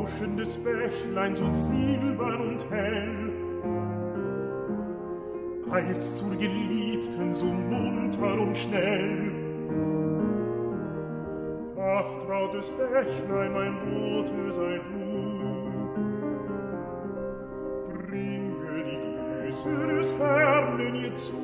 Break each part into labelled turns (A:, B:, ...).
A: rauschendes Bächlein so silbern und hell. Eilst zur Geliebten so munter und schnell. Ach, trautes Bächlein, mein Bote sei du, bringe die Grüße des Fernen ihr zu,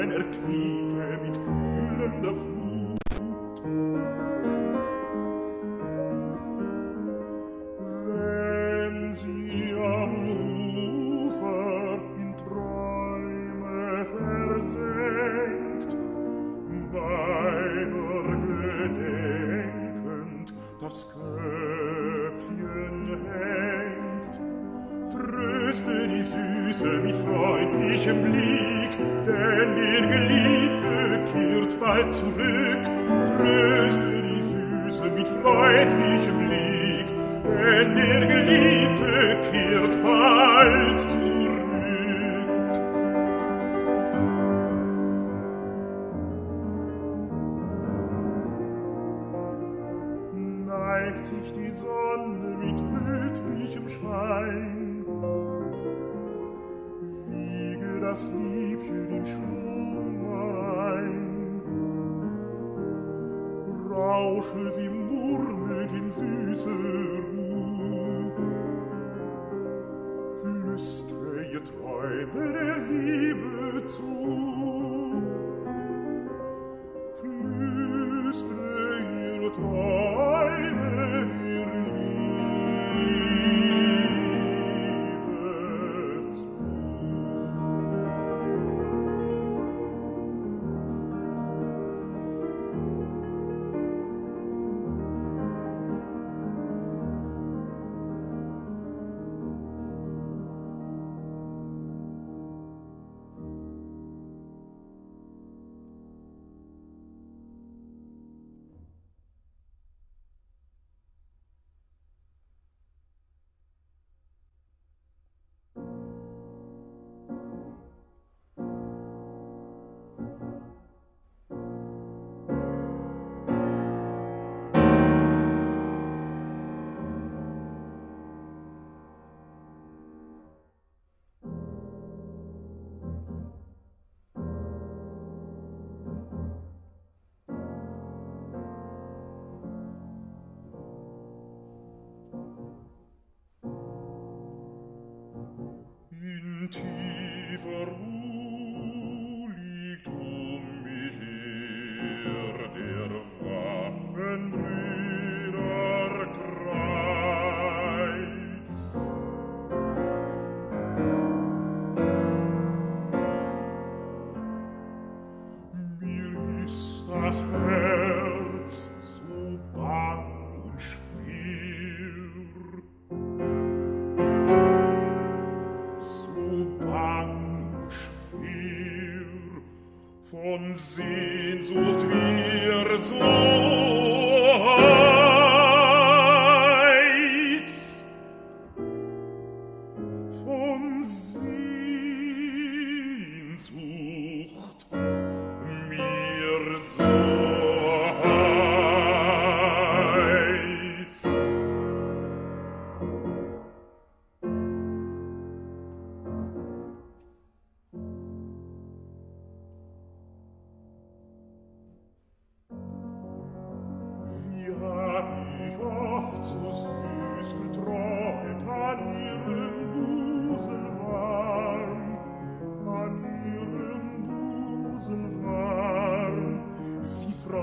A: meiner Knie. zurück, tröste die Süße mit freundlichem Blick, denn der Geliebte kehrt bald zurück. Neigt sich die Sonne mit hötlichem Schein, wiege das Lied, lausche sie murmelt in süße Ruh. Flüstre ihr Träume der Liebe zu,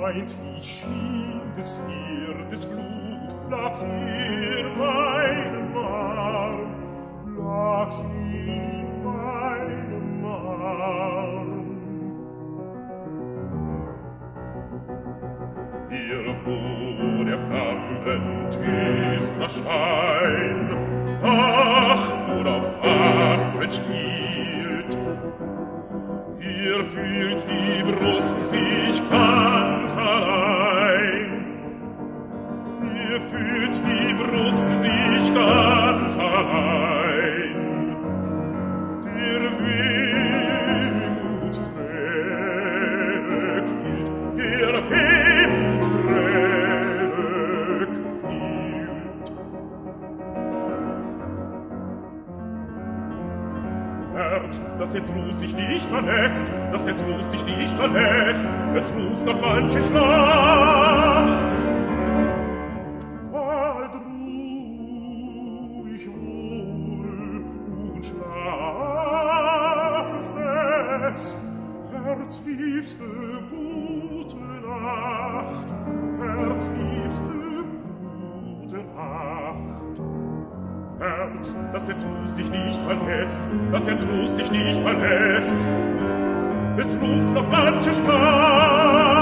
A: freund ich schien des erdes blut lasst mir mein verlässt, dass der Trost dich nicht verlässt. Es ruft noch manche Schmach,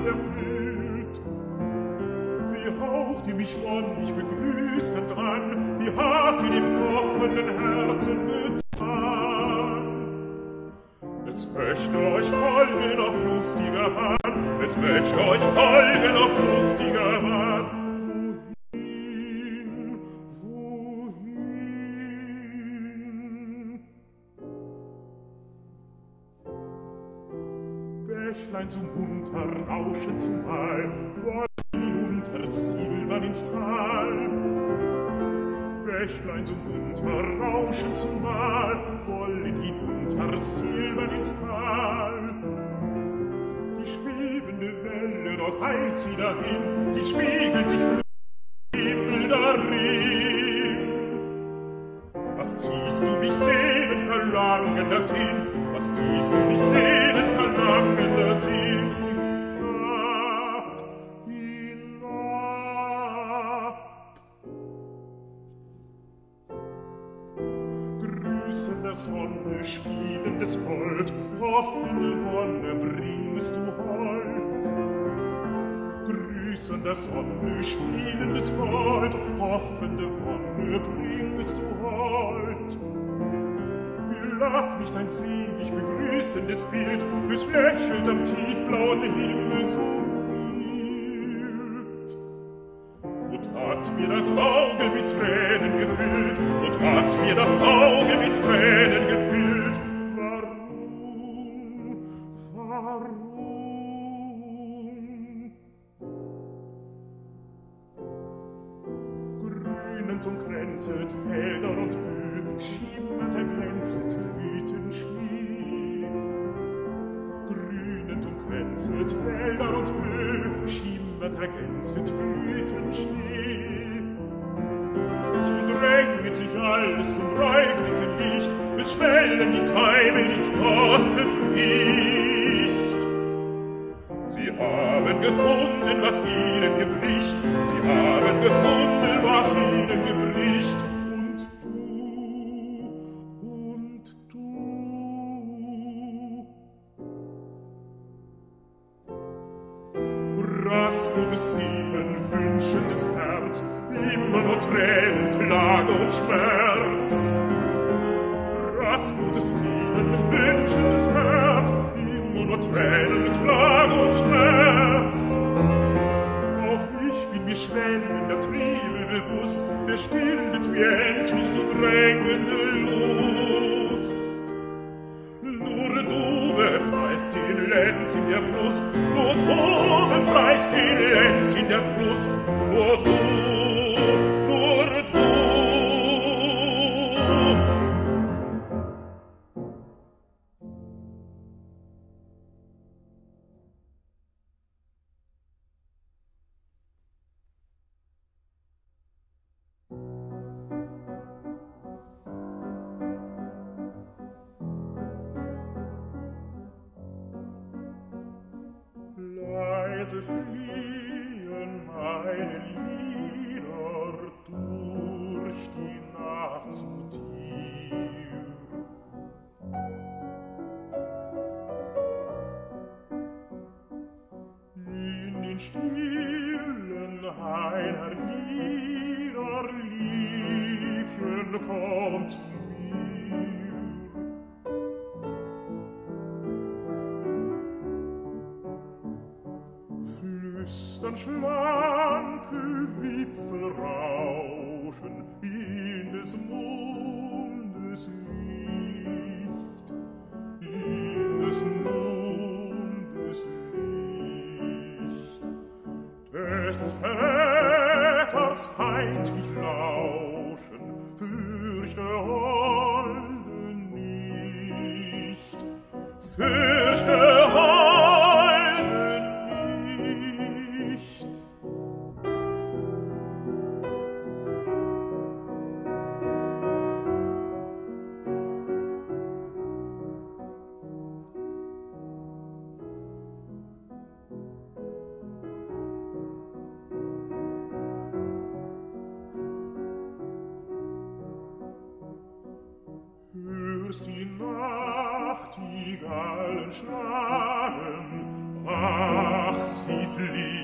A: atmet erfüllt. Wie haucht ihr mich freundlich begrüßend an, wie habt ihr dem kochenden Herzen getan? Es möchte euch folgen auf luftiger Bahn, es möchte euch folgen auf luftiger Bahn. Bächlein zum munter rauschen zumal, wollen hinunter silbern ins Tal. Bächlein so munter rauschen zumal, wollen hinunter silbern ins Tal. Die schwebende Welle, dort eilt sie dahin, die spiegelt sich Himmel darin. Was ziehst du mich sehnen, verlangen das hin, was ziehst du hat mir das Auge mit Tränen gefüllt. Und hat mir das Auge mit Tränen gefüllt. schlagen ach sie fliehen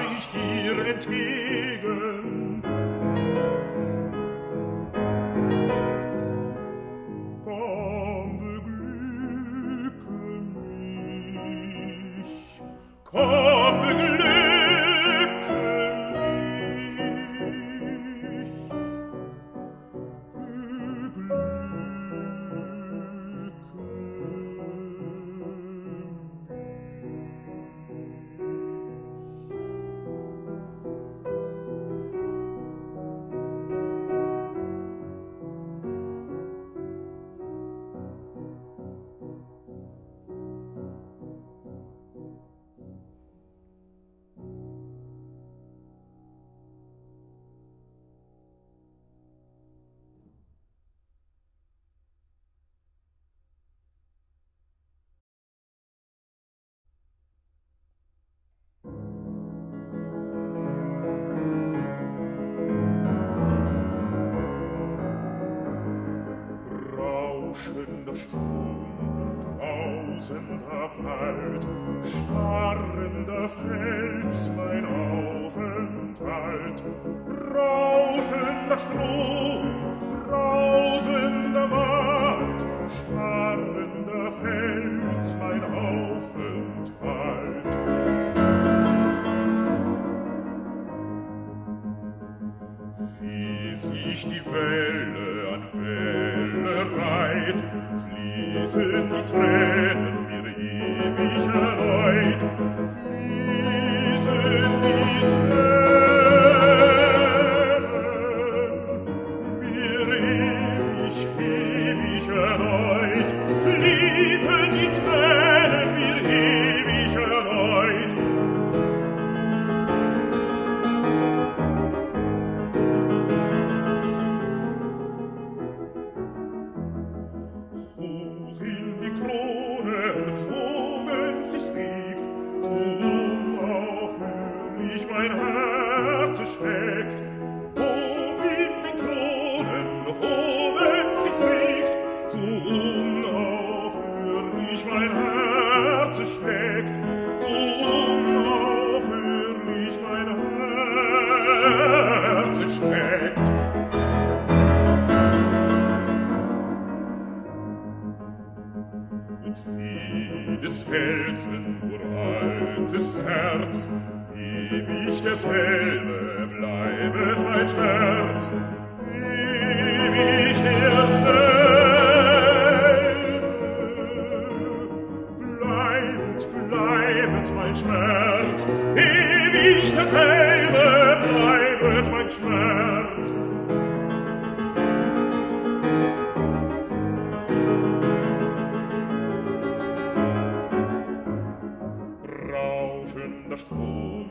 A: ich dir entgegen. sich die Welle an Welle reiht, fließen die Tränen mir ewig erreut, fließen die Tränen schallender Sturm,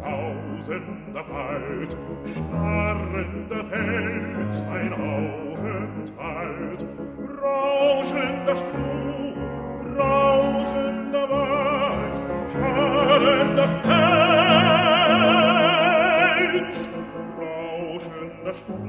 A: brausender Wald, starrende Fels mein Aufenthalt. Rauschender Strom, brausender Wald, starrender Fels, rauschender Sturm,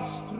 A: nostro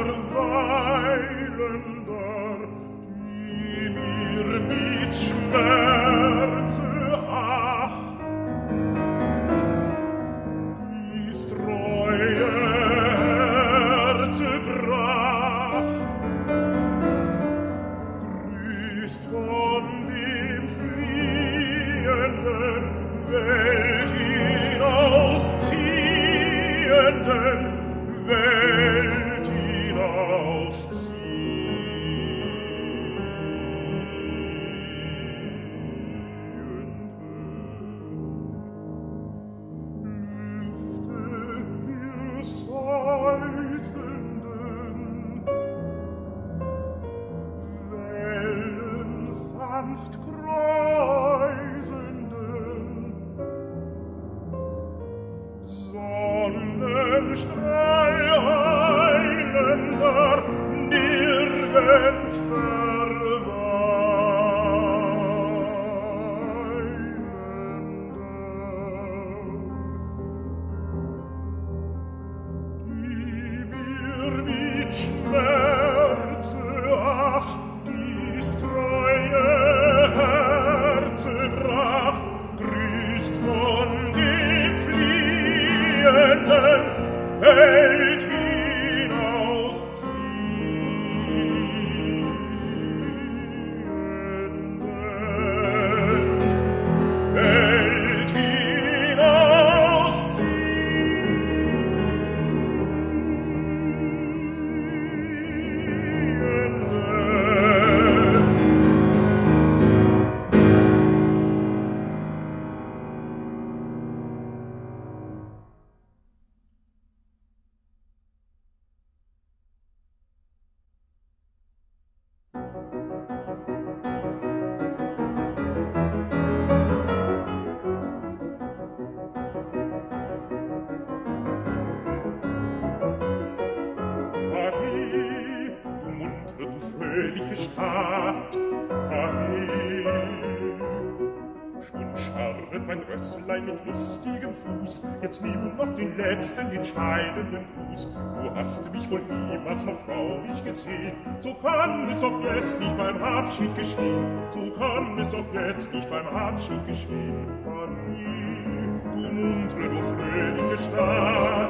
A: jetzt nicht beim Abschied geschehen, so kann es auch jetzt nicht beim Abschied geschehen. An du muntre, du fröhliche Stadt,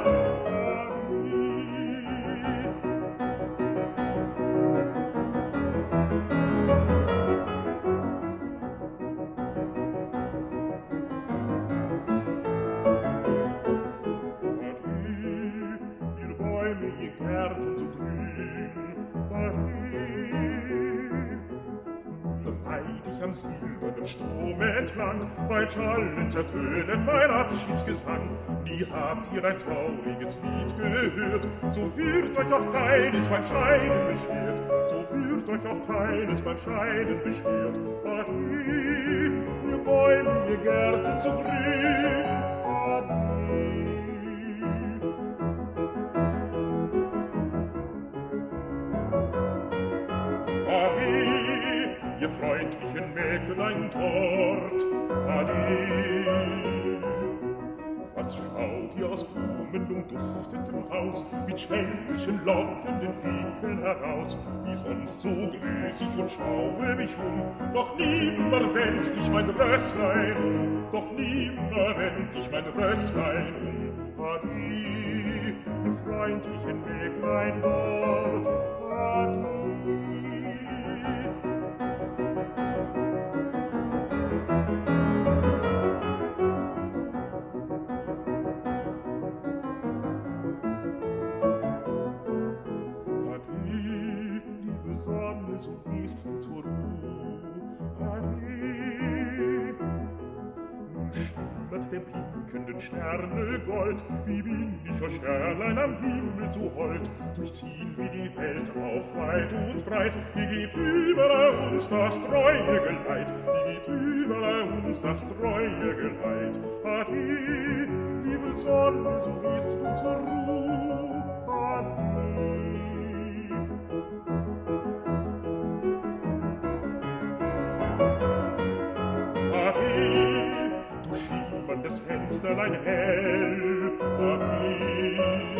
A: am silbernen Strom entlang, weit schallend ertönet mein Abschiedsgesang. Nie habt ihr ein trauriges Lied gehört, so wird euch auch keines beim Scheiden beschert, so wird euch auch keines beim Scheiden beschert. Ade, ihr Bäume, ihr Gärten zu grün, aus, mit Schwänzchen locken den Blicken heraus, wie sonst so grüß ich und schaue mich um, doch nimmer wend ich mein Rösslein um, doch nimmer wend ich mein Rösslein um, adi, ihr freundlichen Weglein dort, adi. als der blinkenden Sterne Gold, wie bin ich, o Sternlein, am Himmel zu hold, durchziehen wir die Welt auf weit und breit, wie gibt über uns das treue Geleit, wie gibt über uns das treue Geleit. Ade, liebe Sonne, so gehst du zur Ruhe, jetzt allein hell und mir.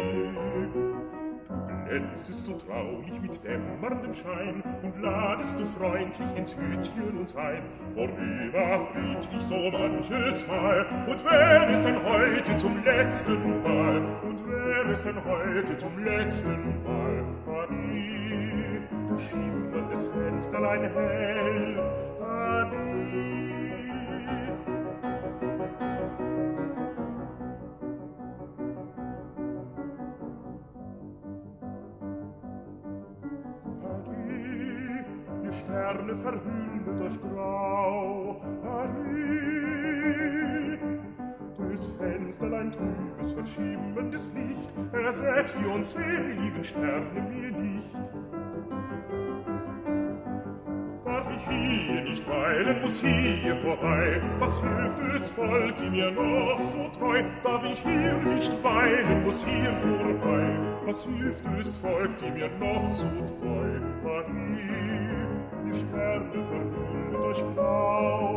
A: Du glänzest so traulich mit dämmerndem Schein und ladest du freundlich ins Hütchen uns ein. Vorüber riet ich so manches Mal und wär es denn heute zum letzten Mal und wär es denn heute zum letzten Mal an mir. Du schimmerndes Fensterlein hell an. Sterne verhüllt durch Grau, Marie. Des Fensterlein trübes, verschimmendes Licht ersetzt die unzähligen Sterne mir nicht. Darf ich hier nicht weilen, muss hier vorbei, was hilft es Volk, die mir noch so treu? Darf ich hier nicht weilen, muss hier vorbei, was hilft es Volk, die mir noch so treu? now.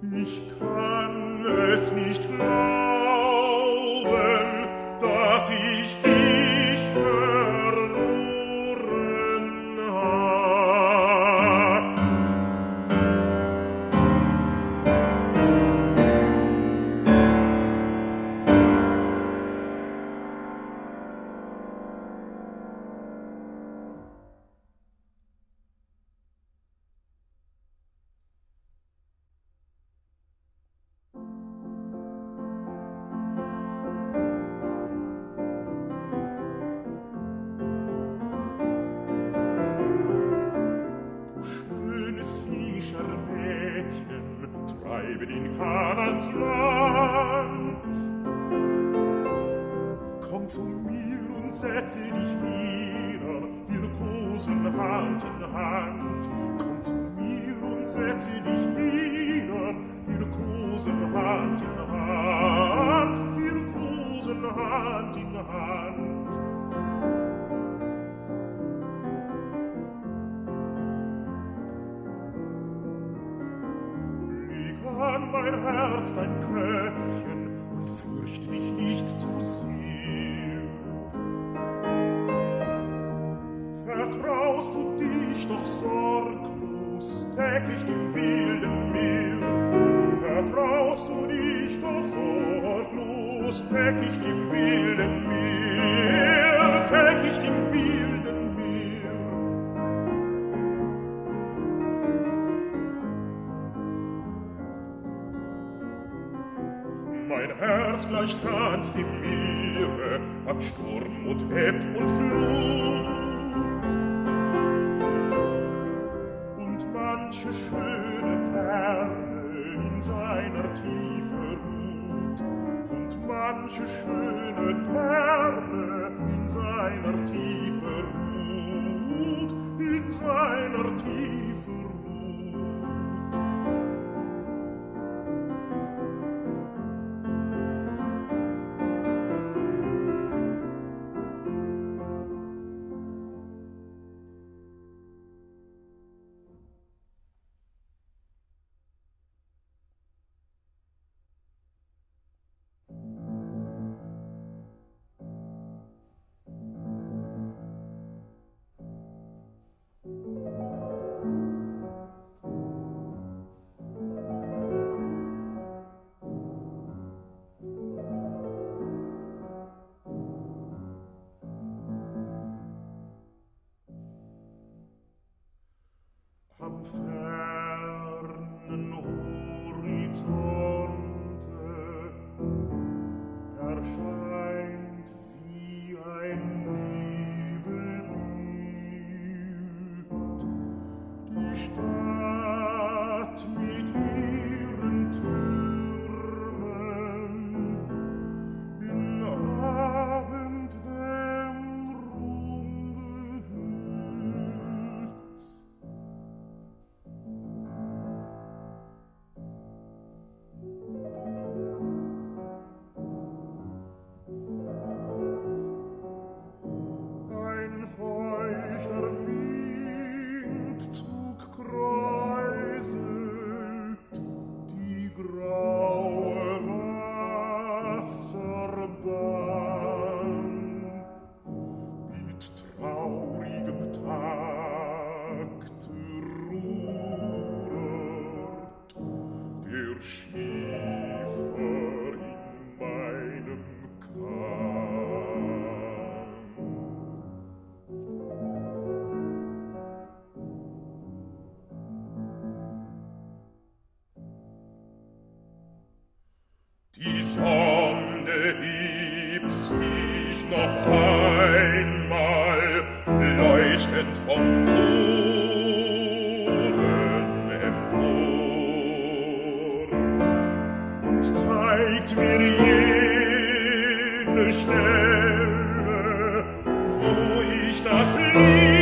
A: Ich kann es nicht glauben. täglich im wilden Meer, täglich im wilden Meer. Mein Herz gleich tanzt im Meere, hat Sturm und Ebb und Flut, eine Stelle, wo ich das Lied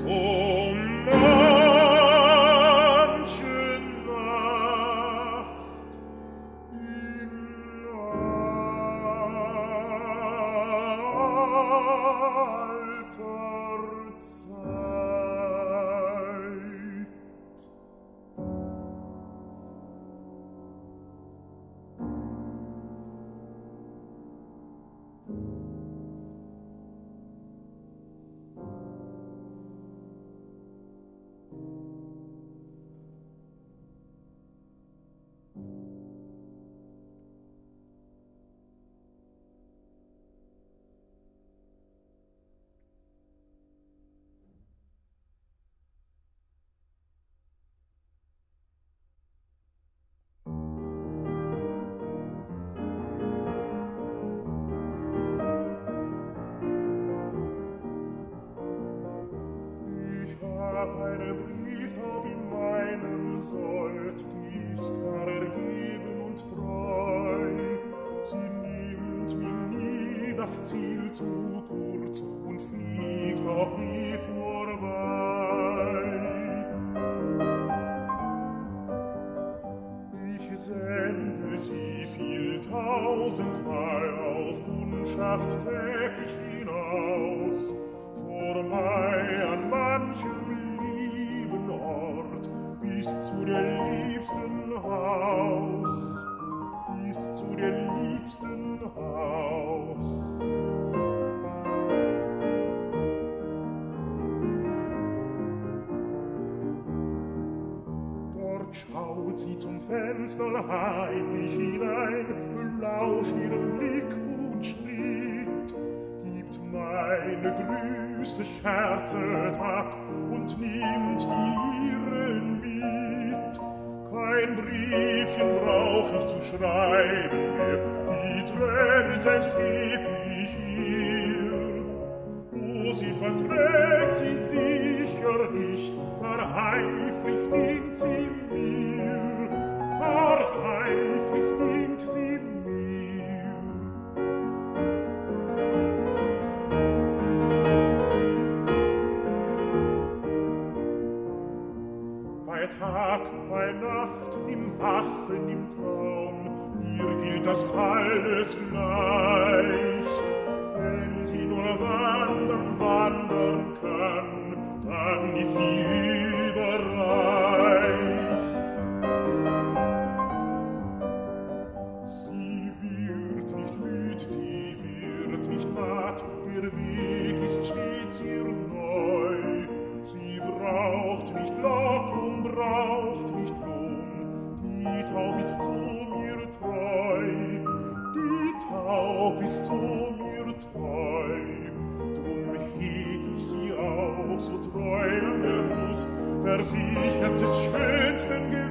A: soul. nie zu kurz und fliegt auch nie vorbei. Ich sende sie viel tausendmal auf Kundschaft täglich hinaus, vorbei an manchem lieben Ort, bis zu der liebsten Haus, bis zu der liebsten Haus. finster heimlich hinein, belausch ihren Blick und schritt. Gibt meine Grüße, scherzet ab und nimmt ihren mit. Kein Briefchen brauch ich zu schreiben mehr, die Tränen selbst geb ich ihr. O, sie verträgt sie sicher nicht, gar eifrig dient sie Nacht, im Wachen, im Traum, ihr gilt das alles gleich. Wenn sie nur wandern, wandern kann, dann ist sie ist zu mir treu, die Taub ist zu mir treu. Drum heg ich sie auch so treu an der Brust, versichert des schönsten Gewinns.